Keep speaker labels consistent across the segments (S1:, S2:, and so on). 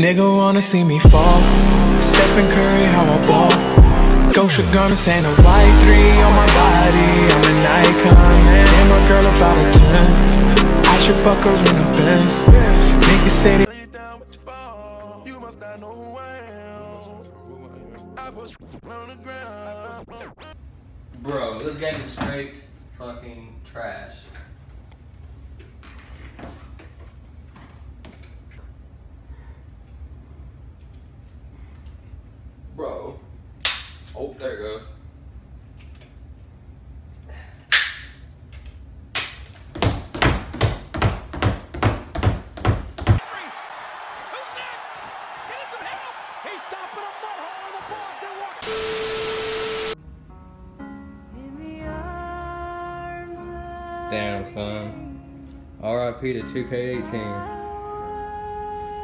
S1: Nigga wanna see me fall. Stephen Curry, how I ball. Gosha gonna say no white three on my body. I'm an icon, man. And my girl about a 10. I should fuck her in the Benz. Niggas say they.
S2: Bro, this game is straight fucking trash. Damn, son. RIP to 2K18.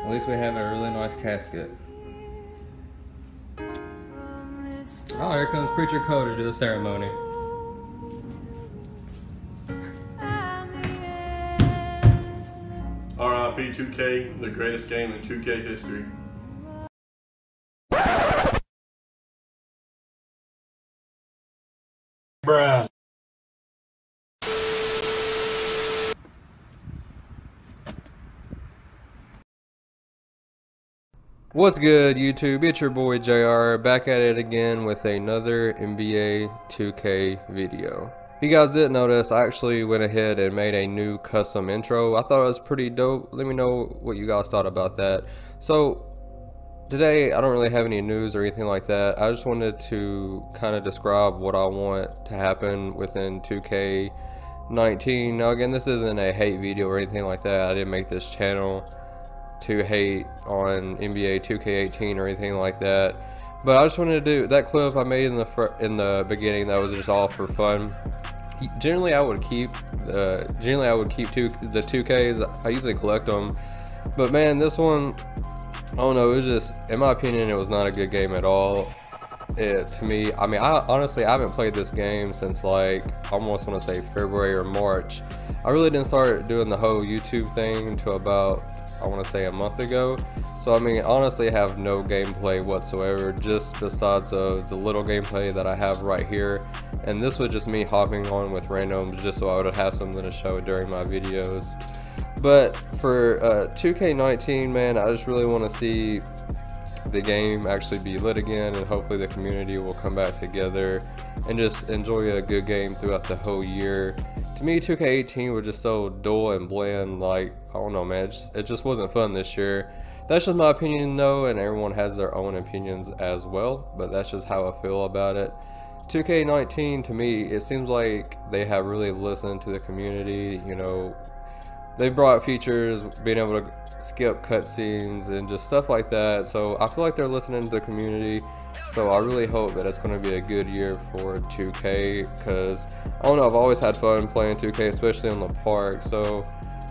S2: At least we have a really nice casket. Oh, here comes Preacher Cole to do the ceremony.
S3: RIP 2K, the greatest game in 2K history.
S4: Bruh.
S2: What's good, YouTube? It's your boy JR back at it again with another NBA 2K video. If you guys didn't notice, I actually went ahead and made a new custom intro. I thought it was pretty dope. Let me know what you guys thought about that. So, today I don't really have any news or anything like that. I just wanted to kind of describe what I want to happen within 2K19. Now, again, this isn't a hate video or anything like that. I didn't make this channel to hate on NBA 2K18 or anything like that. But I just wanted to do that clip I made in the in the beginning. That was just all for fun. Generally, I would keep uh, generally I would keep two the 2Ks. I usually collect them, but man, this one, I don't know. It was just, in my opinion, it was not a good game at all. It to me, I mean, I honestly I haven't played this game since like almost want to say February or March. I really didn't start doing the whole YouTube thing until about I want to say a month ago. So I mean, honestly, have no gameplay whatsoever, just besides of the little gameplay that I have right here. And this was just me hopping on with randoms just so I would have something to show during my videos. But for uh, 2K19, man, I just really want to see the game actually be lit again and hopefully the community will come back together and just enjoy a good game throughout the whole year to me 2k18 was just so dull and bland like i don't know man it just, it just wasn't fun this year. That's just my opinion though and everyone has their own opinions as well but that's just how i feel about it. 2k19 to me it seems like they have really listened to the community you know. They brought features being able to skip cutscenes and just stuff like that so i feel like they're listening to the community so I really hope that it's going to be a good year for 2K because I don't know, I've always had fun playing 2K, especially on the park. So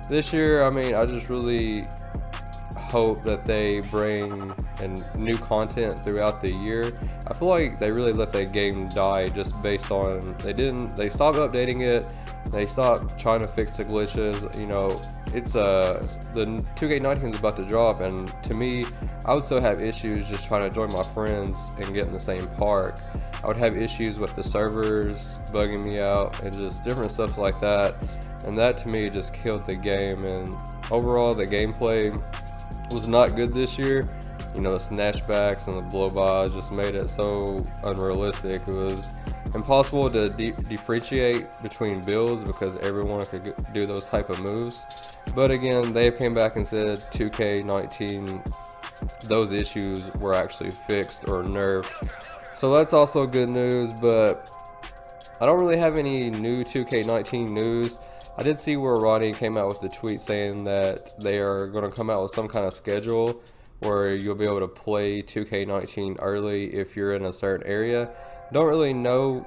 S2: this year, I mean, I just really hope that they bring new content throughout the year. I feel like they really let the game die just based on they didn't they stopped updating it. They stopped trying to fix the glitches. You know, it's uh the 2K19 is about to drop, and to me, I would still have issues just trying to join my friends and get in the same park. I would have issues with the servers bugging me out and just different stuff like that. And that to me just killed the game. And overall, the gameplay was not good this year. You know, the snatchbacks and the blow-bys just made it so unrealistic. It was impossible to differentiate between builds because everyone could do those type of moves. But again, they came back and said 2K19, those issues were actually fixed or nerfed. So that's also good news, but I don't really have any new 2K19 news. I did see where Ronnie came out with the tweet saying that they are going to come out with some kind of schedule where you'll be able to play 2K19 early if you're in a certain area. Don't really know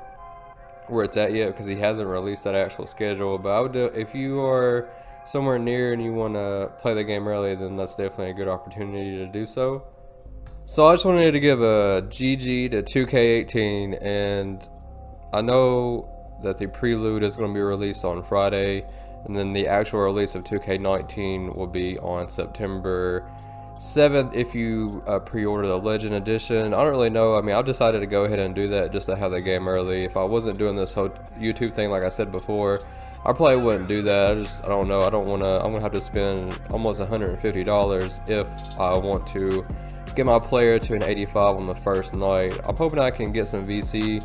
S2: where it's at yet because he hasn't released that actual schedule, but I would do, if you are somewhere near and you want to play the game early, then that's definitely a good opportunity to do so. So I just wanted to give a GG to 2K18 and I know that the prelude is going to be released on Friday and then the actual release of 2K19 will be on September 7th if you uh, pre-order the Legend Edition. I don't really know. I mean, I've decided to go ahead and do that just to have the game early. If I wasn't doing this whole YouTube thing like I said before, I probably wouldn't do that. I just, I don't know. I don't want to, I'm going to have to spend almost $150 if I want to get my player to an 85 on the first night. I'm hoping I can get some VC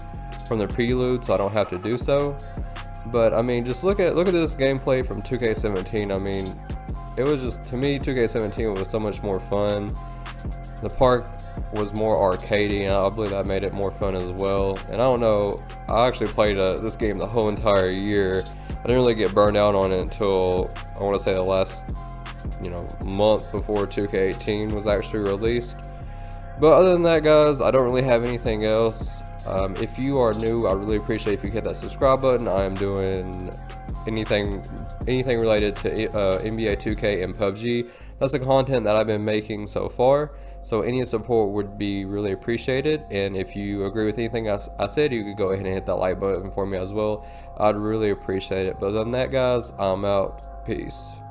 S2: from the prelude so I don't have to do so. But I mean, just look at look at this gameplay from 2K17. I mean, it was just to me 2K17 was so much more fun. The park was more arcadey, and I believe that made it more fun as well. And I don't know, I actually played uh, this game the whole entire year. I didn't really get burned out on it until I want to say the last, you know, month before 2K18 was actually released. But other than that, guys, I don't really have anything else. Um, if you are new, I really appreciate if you hit that subscribe button. I am doing anything anything related to uh, NBA 2K and PUBG. That's the content that I've been making so far. So any support would be really appreciated. And if you agree with anything I, I said, you could go ahead and hit that like button for me as well. I'd really appreciate it. But other than that, guys, I'm out. Peace.